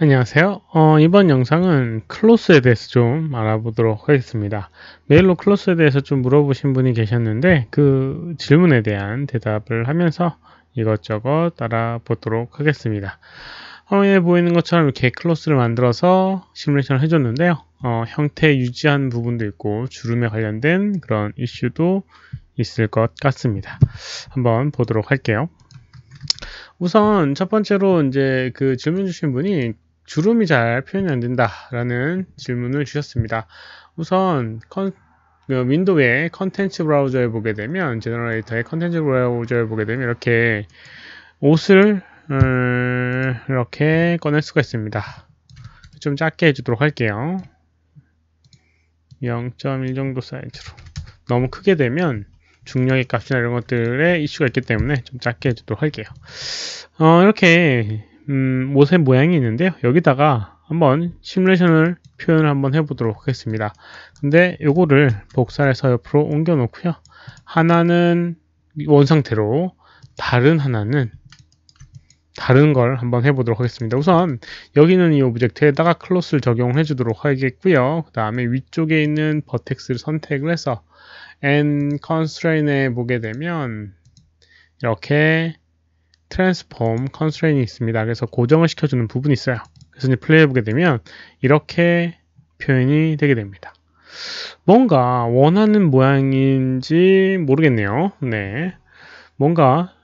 안녕하세요. 어, 이번 영상은 클로스에 대해서 좀 알아보도록 하겠습니다. 메일로 클로스에 대해서 좀 물어보신 분이 계셨는데 그 질문에 대한 대답을 하면서 이것저것 알아보도록 하겠습니다. 화면에 보이는 것처럼 이렇게 클로스를 만들어서 시뮬레이션을 해줬는데요. 어, 형태 유지한 부분도 있고 주름에 관련된 그런 이슈도 있을 것 같습니다. 한번 보도록 할게요. 우선 첫 번째로 이제 그 질문 주신 분이 주름이 잘 표현이 안 된다라는 질문을 주셨습니다. 우선 컨, 그 윈도우의 컨텐츠 브라우저에 보게 되면 제너레이터의 컨텐츠 브라우저에 보게 되면 이렇게 옷을 음, 이렇게 꺼낼 수가 있습니다. 좀 작게 해주도록 할게요. 0.1 정도 사이즈로 너무 크게 되면 중력의 값이나 이런 것들에 이슈가 있기 때문에 좀 작게 해주도록 할게요. 어, 이렇게 음, 옷의 모양이 있는데요. 여기다가 한번 시뮬레이션을 표현을 한번 해보도록 하겠습니다. 근데 요거를 복사해서 옆으로 옮겨 놓고요. 하나는 원상태로 다른 하나는 다른 걸 한번 해보도록 하겠습니다. 우선 여기는 이 object에다가 cloth를 적용해 주도록 하겠고요. 그 다음에 위쪽에 있는 vertex를 선택을 해서 nConstraint에 보게 되면 이렇게 Transform Constraint이 있습니다. 그래서 고정을 시켜주는 부분이 있어요. 그래서 이제 플레이해보게 되면 이렇게 표현이 되게 됩니다. 뭔가 원하는 모양인지 모르겠네요. 네. 뭔가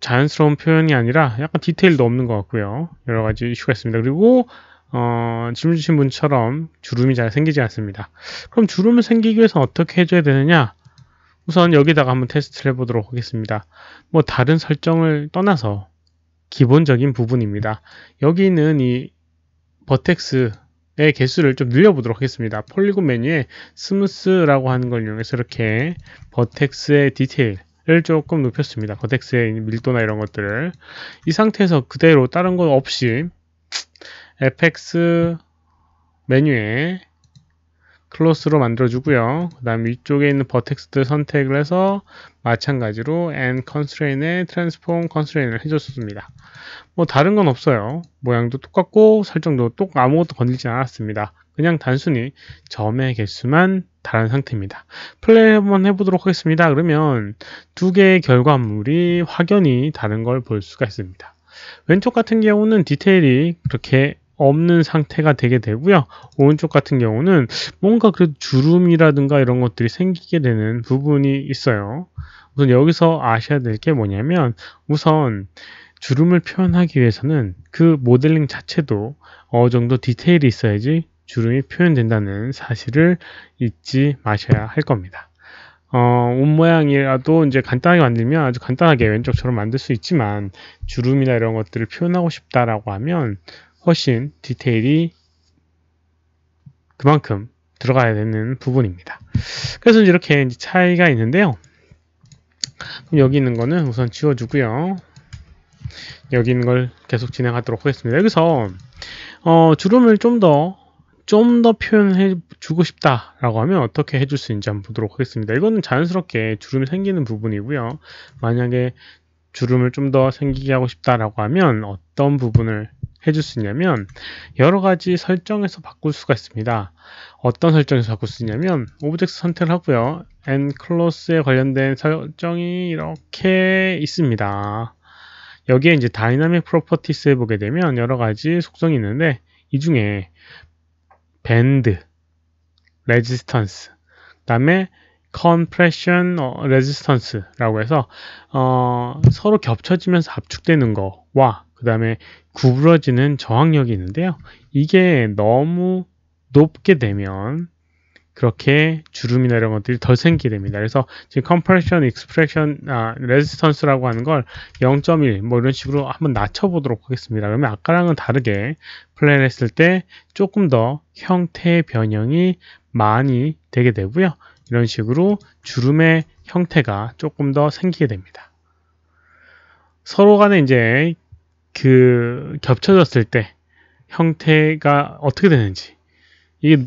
자연스러운 표현이 아니라 약간 디테일도 없는 것 같고요. 여러 가지 이슈가 있습니다. 그리고 어, 질문 주신 분처럼 주름이 잘 생기지 않습니다. 그럼 주름을 생기기 위해서 어떻게 해줘야 되느냐? 우선 여기다가 한번 테스트를 해보도록 하겠습니다. 뭐 다른 설정을 떠나서 기본적인 부분입니다. 여기 있는 이 버텍스의 개수를 좀 늘려보도록 하겠습니다. polygon 메뉴에 smooth라고 하는 걸 이용해서 이렇게 버텍스의 디테일을 조금 높였습니다. 버텍스의 밀도나 이런 것들을 이 상태에서 그대로 다른 것 없이 fx 메뉴에 클로스로 만들어주고요. 그 다음 위쪽에 있는 버텍스트 선택을 해서 마찬가지로 and constraint에 transform constraint을 해줬습니다. 뭐 다른 건 없어요. 모양도 똑같고 설정도 똑 아무것도 건들지 않았습니다. 그냥 단순히 점의 개수만 다른 상태입니다. 플레이 한번 해보도록 하겠습니다. 그러면 두 개의 결과물이 확연히 다른 걸 볼 수가 있습니다. 왼쪽 같은 경우는 디테일이 그렇게 없는 상태가 되게 되고요. 오른쪽 같은 경우는 뭔가 그 주름이라든가 이런 것들이 생기게 되는 부분이 있어요. 우선 여기서 아셔야 될 게 뭐냐면 우선 주름을 표현하기 위해서는 그 모델링 자체도 어느 정도 디테일이 있어야지 주름이 표현된다는 사실을 잊지 마셔야 할 겁니다. 어, 옷 모양이라도 이제 간단하게 만들면 아주 간단하게 왼쪽처럼 만들 수 있지만 주름이나 이런 것들을 표현하고 싶다라고 하면 훨씬 디테일이 그만큼 들어가야 되는 부분입니다. 그래서 이렇게 차이가 있는데요. 그럼 여기 있는 거는 우선 지워주고요. 여기 있는 걸 계속 진행하도록 하겠습니다. 여기서 어, 주름을 좀 더 좀 더 표현해 주고 싶다라고 하면 어떻게 해줄 수 있는지 한번 보도록 하겠습니다. 이거는 자연스럽게 주름이 생기는 부분이고요. 만약에 주름을 좀 더 생기게 하고 싶다라고 하면 어떤 부분을 해줄 수 있냐면 여러 가지 설정에서 바꿀 수가 있습니다. 어떤 설정에서 바꿀 수 있냐면 object 선택을 하고요. nCloth에 관련된 설정이 이렇게 있습니다. 여기에 이제 Dynamic Properties에 보게 되면 여러 가지 속성이 있는데 이 중에 Bend, Resistance, 그 다음에 compression resistance라고 해서 어, 서로 겹쳐지면서 압축되는 거와 그 다음에 구부러지는 저항력이 있는데요. 이게 너무 높게 되면 그렇게 주름이나 이런 것들이 덜 생기게 됩니다. 그래서 지금 compression, expression, 아, resistance라고 하는 걸 0.1 뭐 이런 식으로 한번 낮춰보도록 하겠습니다. 그러면 아까랑은 다르게 플레이를 했을 때 조금 더 형태의 변형이 많이 되게 되고요. 이런 식으로 주름의 형태가 조금 더 생기게 됩니다. 서로 간에 이제 그 겹쳐졌을 때 형태가 어떻게 되는지 이게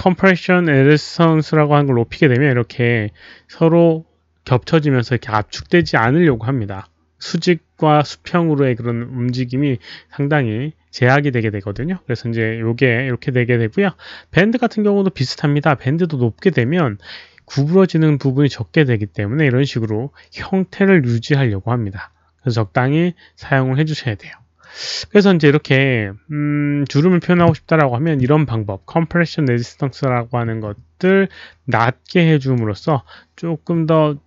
compression resistance라고 하는 걸 높이게 되면 이렇게 서로 겹쳐지면서 이렇게 압축되지 않으려고 합니다. 수직 숲과 수평으로의 그런 움직임이 상당히 제약이 되게 되거든요. 그래서 이제 요게 이렇게 되게 되고요. 밴드 같은 경우도 비슷합니다. 밴드도 높게 되면 구부러지는 부분이 적게 되기 때문에 이런 식으로 형태를 유지하려고 합니다. 그래서 적당히 사용을 해주셔야 돼요. 그래서 이제 이렇게 음, 주름을 표현하고 싶다라고 하면 이런 방법, compression resistance라고 하는 것들 낮게 해줌으로써 조금 더뭐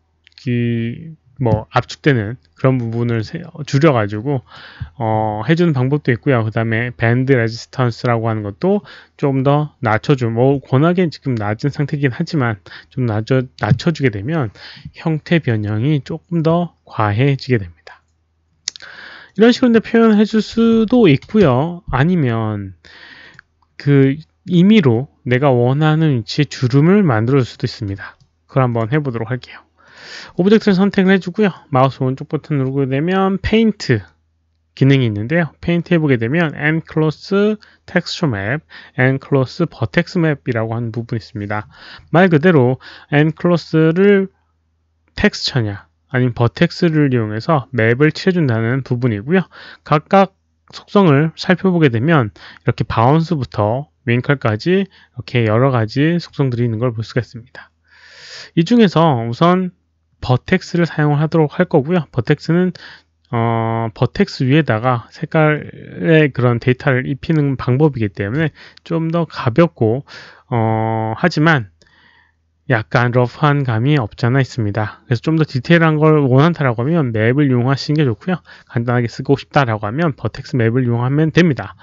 압축되는 그런 부분을 줄여가지고 어, 해주는 방법도 있고요. 그 다음에 Bend Resistance라고 하는 것도 좀 더 낮춰주고 뭐 워낙에 지금 낮은 상태이긴 하지만 좀 낮춰, 낮춰주게 되면 형태 변형이 조금 더 과해지게 됩니다. 이런 식으로 표현해 줄 수도 있고요. 아니면 그 임의로 내가 원하는 위치에 주름을 만들어 줄 수도 있습니다. 그걸 한번 해보도록 할게요. object를 선택을 해주고요. 마우스 오른쪽 버튼 누르게 되면 페인트 기능이 있는데요. 페인트 해보게 되면 nCloth texture map, nCloth vertex map이라고 하는 부분이 있습니다. 말 그대로 nCloth를 texture냐 아니면 vertex를 이용해서 map을 칠해준다는 부분이고요. 각각 속성을 살펴보게 되면 이렇게 bounce부터 wrinkle까지 이렇게 여러 가지 속성들이 있는 걸 볼 수가 있습니다. 이 중에서 우선 vertex를 사용하도록 할 거고요. vertex는 어, vertex 위에다가 색깔의 그런 데이터를 입히는 방법이기 때문에 좀 더 가볍고 어, 하지만 약간 rough한 감이 없잖아 있습니다. 그래서 좀 더 디테일한 걸 원한다라고 하면 map을 이용하시는 게 좋고요. 간단하게 쓰고 싶다라고 하면 vertex map을 이용하면 됩니다.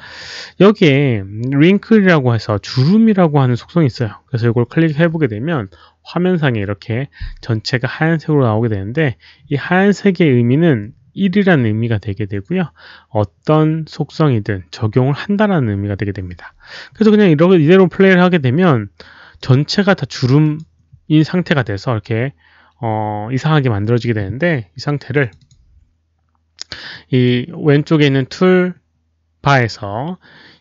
여기에 링클이라고 해서 주름이라고 하는 속성이 있어요. 그래서 이걸 클릭해 보게 되면 화면상에 이렇게 전체가 하얀색으로 나오게 되는데 이 하얀색의 의미는 1이라는 의미가 되게 되고요. 어떤 속성이든 적용을 한다라는 의미가 되게 됩니다. 그래서 그냥 이렇게 이대로 플레이를 하게 되면 전체가 다 주름 인 상태가 돼서 이렇게 어, 이상하게 만들어지게 되는데 이 상태를 이 왼쪽에 있는 tool bar에서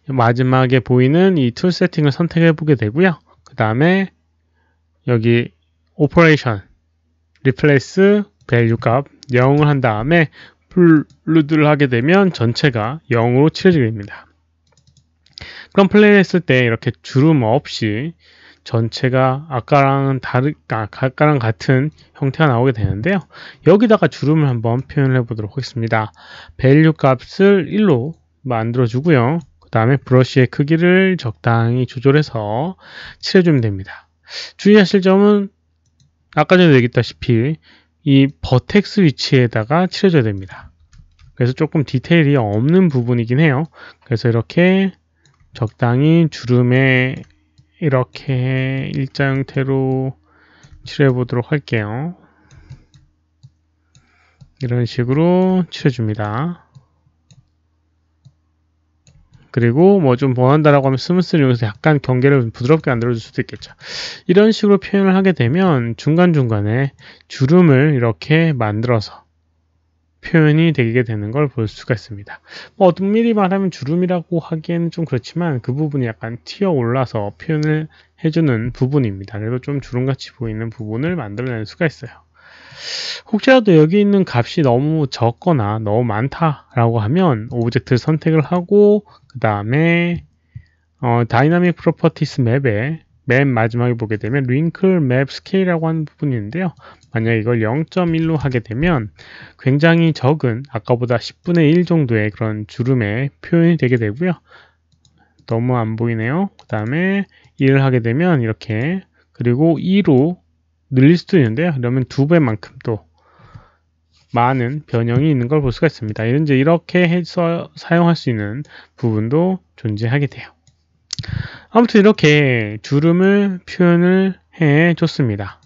마지막에 보이는 이 tool setting을 선택해 보게 되고요. 그 다음에 여기 operation replace value 값 0을 한 다음에 flood를 하게 되면 전체가 0으로 칠해지게 됩니다. 그럼 플레이 했을 때 이렇게 주름 없이 전체가 아까랑 다르, 아, 아까랑 같은 형태가 나오게 되는데요. 여기다가 주름을 한번 표현을 해보도록 하겠습니다. value 값을 1로 만들어 주고요. 그 다음에 브러쉬의 크기를 적당히 조절해서 칠해주면 됩니다. 주의하실 점은 아까 전에 얘기했다시피 이 버텍스 위치에다가 칠해줘야 됩니다. 그래서 조금 디테일이 없는 부분이긴 해요. 그래서 이렇게 적당히 주름에 이렇게 일자 형태로 칠해 보도록 할게요. 이런 식으로 칠해줍니다. 그리고 뭐좀 원한다라고 하면 스무스를 이용해서 약간 경계를 부드럽게 만들어줄 수도 있겠죠. 이런 식으로 표현을 하게 되면 중간중간에 주름을 이렇게 만들어서 표현이 되게 되는 걸 볼 수가 있습니다. 뭐 엄밀히 말하면 주름이라고 하기에는 좀 그렇지만 그 부분이 약간 튀어 올라서 표현을 해주는 부분입니다. 그래서 좀 주름같이 보이는 부분을 만들어낼 수가 있어요. 혹시라도 여기 있는 값이 너무 적거나 너무 많다라고 하면 object를 선택을 하고 그 다음에 어, dynamic properties map에 맨 마지막에 보게 되면 wrinkle map scale이라고 하는 부분이 있는데요. 만약 이걸 0.1로 하게 되면 굉장히 적은 아까보다 10분의 1 정도의 그런 주름의 표현이 되게 되고요. 너무 안 보이네요. 그 다음에 1을 하게 되면 이렇게 그리고 2로 늘릴 수도 있는데요. 그러면 두 배만큼 또 많은 변형이 있는 걸 볼 수가 있습니다. 이제 이렇게 해서 사용할 수 있는 부분도 존재하게 돼요. 아무튼 이렇게 주름을 표현을 해 줬습니다.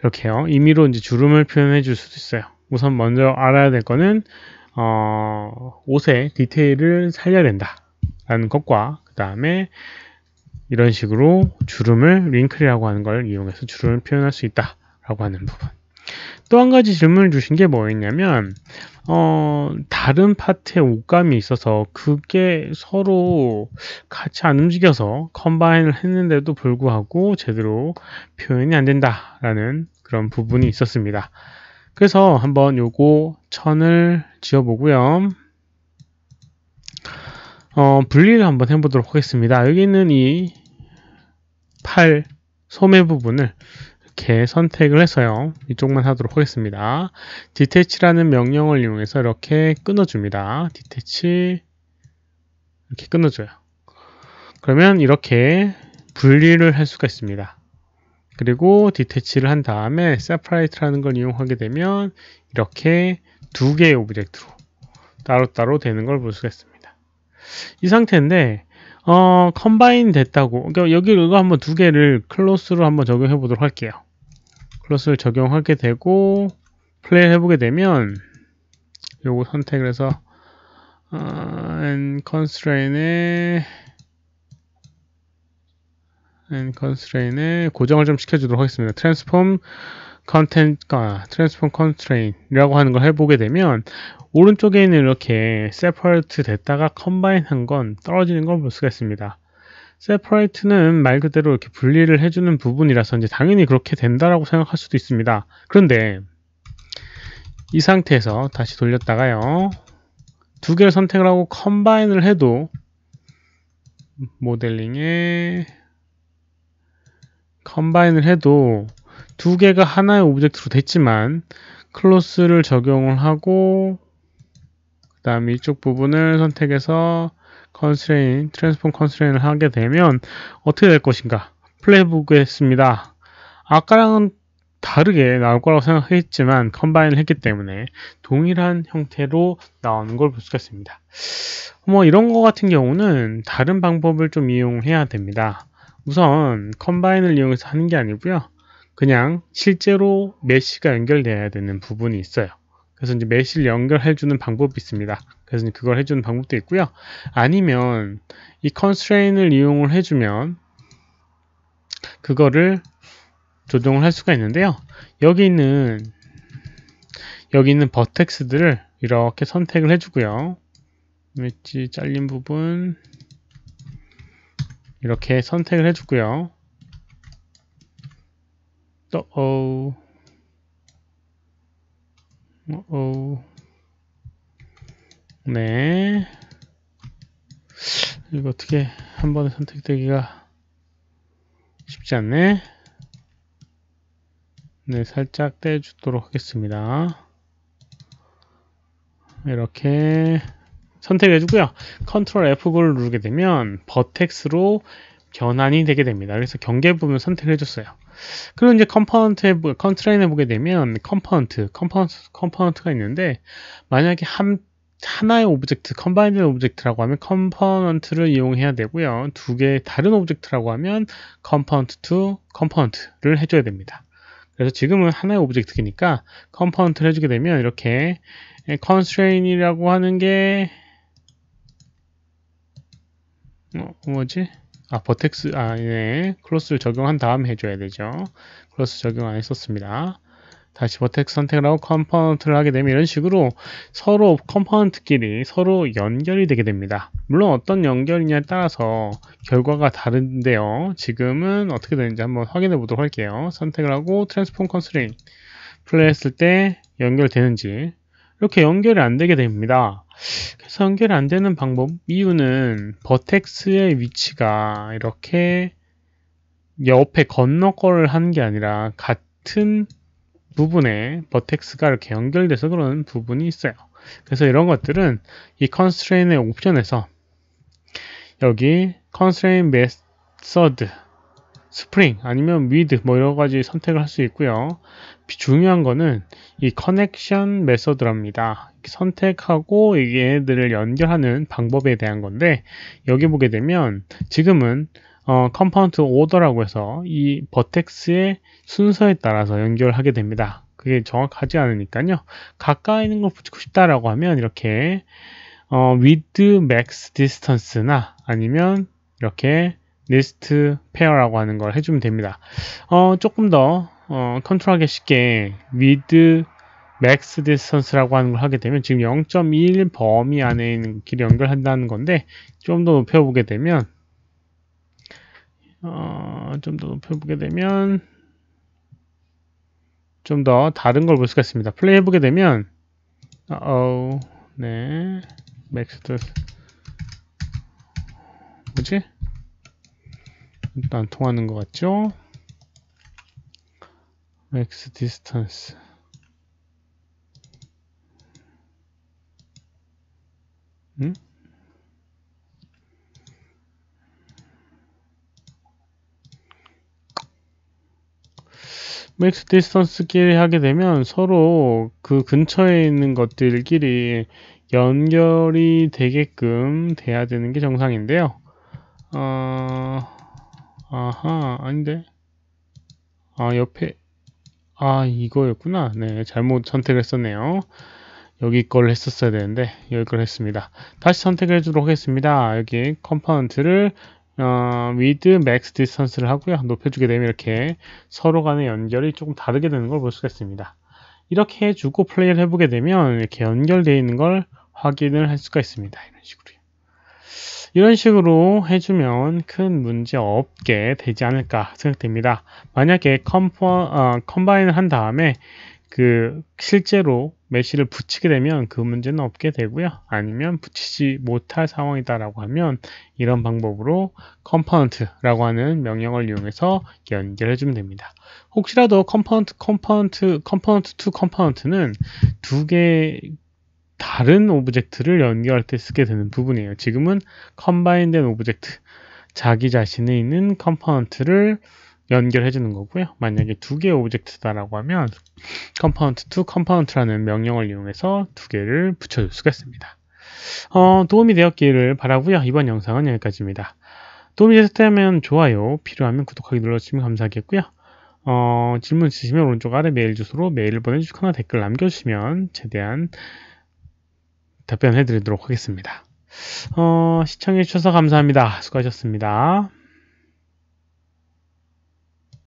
이렇게요. 임의로 이제 주름을 표현해 줄 수도 있어요. 우선 먼저 알아야 될 거는 어, 옷의 디테일을 살려야 된다 라는 것과 그 다음에 이런 식으로 주름을 링클이라고 하는 걸 이용해서 주름을 표현할 수 있다 라고 하는 부분 또 한 가지 질문을 주신 게 뭐였냐면 어, 다른 파트에 옷감이 있어서 그게 서로 같이 안 움직여서 컴바인을 했는데도 불구하고 제대로 표현이 안 된다라는 그런 부분이 있었습니다. 그래서 한번 요거 천을 지어보고요. 어, 분리를 한번 해보도록 하겠습니다. 여기 있는 이 팔 소매 부분을 이렇게 선택을 해서요. 이쪽만 하도록 하겠습니다. detach라는 명령을 이용해서 이렇게 끊어줍니다. detach 이렇게 끊어줘요. 그러면 이렇게 분리를 할 수가 있습니다. 그리고 detach를 한 다음에 separate라는 걸 이용하게 되면 이렇게 두 개의 object로 따로따로 되는 걸 볼 수가 있습니다. 이 상태인데 어, combine 됐다고 그러니까 여기 이거 한번 두 개를 cloth로 한번 적용해 보도록 할게요. cloth를 적용하게 되고 플레이 해보게 되면 요거 선택을 해서 어, nConstraint에 and constraint에 고정을 좀 시켜주도록 하겠습니다. transform content, 아, transform constraint이라고 하는 걸 해보게 되면 오른쪽에 있는 이렇게 separate 됐다가 combine 한건 떨어지는 걸 볼 수가 있습니다. separate는 말 그대로 이렇게 분리를 해주는 부분이라서 이제 당연히 그렇게 된다라고 생각할 수도 있습니다. 그런데 이 상태에서 다시 돌렸다가요. 두 개를 선택을 하고 컴바인을 해도 모델링에 combine을 해도 두 개가 하나의 object로 됐지만 cloth를 적용을 하고 그 다음에 이쪽 부분을 선택해서 constrain, transform constrain을 하게 되면 어떻게 될 것인가 플레이 보겠습니다. 아까랑은 다르게 나올 거라고 생각했지만 combine을 했기 때문에 동일한 형태로 나오는 걸 볼 수가 있습니다. 뭐 이런 거 같은 경우는 다른 방법을 좀 이용해야 됩니다. 우선 combine을 이용해서 하는 게 아니고요. 그냥 실제로 mesh가 연결돼야 되는 부분이 있어요. 그래서 이제 mesh를 연결해주는 방법이 있습니다. 그래서 그걸 해주는 방법도 있고요. 아니면 이 constrain을 이용을 해주면 그거를 조정을 할 수가 있는데요. 여기 있는 여기 있는 버텍스들을 이렇게 선택을 해주고요. 웨지 잘린 부분 이렇게 선택을 해주고요. 또 어우 어우 네 이거 어떻게 한 번에 선택되기가 쉽지 않네. 네, 살짝 떼주도록 하겠습니다. 이렇게 선택해주고요. 컨트롤 F9를 누르게 되면 vertex로 변환이 되게 됩니다. 그래서 경계 부분 선택을 해줬어요. 그리고 이제 component에, constrain에 보게 되면 component, component, component가 있는데 만약에 한 하나의 object, combined object라고 하면 component를 이용해야 되고요. 두 개의 다른 object라고 하면 component to component를 해줘야 됩니다. 그래서 지금은 하나의 object니까 component를 해주게 되면 이렇게 constraint이라고 하는 게 어, 뭐지? 아, vertex, 아, 네. cloth를 적용한 다음 해줘야 되죠. cloth 적용 안 했었습니다. 다시 vertex 선택을 하고 component를 하게 되면 이런 식으로 서로 component끼리 서로 연결이 되게 됩니다. 물론 어떤 연결이냐에 따라서 결과가 다른데요. 지금은 어떻게 되는지 한번 확인해 보도록 할게요. 선택을 하고 transform constrain 플레이 했을 때 연결되는지 이렇게 연결이 안 되게 됩니다. 그래서 연결이 안 되는 방법 이유는 버텍스의 위치가 이렇게 옆에 건너 거를 하는 게 아니라 같은 부분에 vertex가 이렇게 연결돼서 그런 부분이 있어요. 그래서 이런 것들은 이 constraint의 옵션에서 여기 spring 아니면 with 뭐 여러 가지 선택을 할 수 있고요. 중요한 거는 이 connection method랍니다. 선택하고 얘들을 연결하는 방법에 대한 건데 여기 보게 되면 지금은 어, component order라고 해서 이 버텍스의 순서에 따라서 연결하게 됩니다. 그게 정확하지 않으니까요. 가까이 있는 걸 붙이고 싶다라고 하면 이렇게 어, with max distance나 아니면 이렇게 list pair라고 하는 걸 해주면 됩니다. 어, 조금 더 어, 컨트롤하기 쉽게 with max distance라고 하는 걸 하게 되면 지금 0.1 범위 안에 있는 길을 연결한다는 건데 좀 더 높여보게 되면 어, 좀 더 높여보게 되면 좀 더 다른 걸 볼 수가 있습니다. 플레이 해보게 되면 어, 네, max 뭐지? 일단 통하는 것 같죠? max distance 음? max distance끼리 하게 되면 서로 그 근처에 있는 것들끼리 연결이 되게끔 돼야 되는 게 정상인데요. 어, 아하, 아닌데. 아, 옆에, 아, 이거였구나. 네, 잘못 선택을 했었네요. 여기 걸 했었어야 되는데, 여기 걸 했습니다. 다시 선택을 해주도록 하겠습니다. 여기 component를 어, with max distance를 하고요. 높여주게 되면 이렇게 서로 간의 연결이 조금 다르게 되는 걸 볼 수가 있습니다. 이렇게 해주고 플레이를 해보게 되면 이렇게 연결되어 있는 걸 확인을 할 수가 있습니다. 이런 식으로요. 이런 식으로 해주면 큰 문제 없게 되지 않을까 생각됩니다. 만약에 컴퍼, 어, 컴바인을 한 다음에 그 실제로 메시를 붙이게 되면 그 문제는 없게 되고요. 아니면 붙이지 못할 상황이다라고 하면 이런 방법으로 component라고 하는 명령을 이용해서 연결해 주면 됩니다. 혹시라도 component component component to component는 두 개 다른 object를 연결할 때 쓰게 되는 부분이에요. 지금은 combine된 object 자기 자신에 있는 component를 연결해 주는 거고요. 만약에 두 개의 object다라고 하면 component to component라는 명령을 이용해서 두 개를 붙여줄 수가 있습니다. 어, 도움이 되었기를 바라고요. 이번 영상은 여기까지입니다. 도움이 되셨다면 좋아요, 필요하면 구독하기 눌러주시면 감사하겠고요. 어, 질문 있으시면 오른쪽 아래 메일 주소로 메일을 보내주시거나 댓글 남겨주시면 최대한 답변해 드리도록 하겠습니다. 어, 시청해 주셔서 감사합니다. 수고하셨습니다.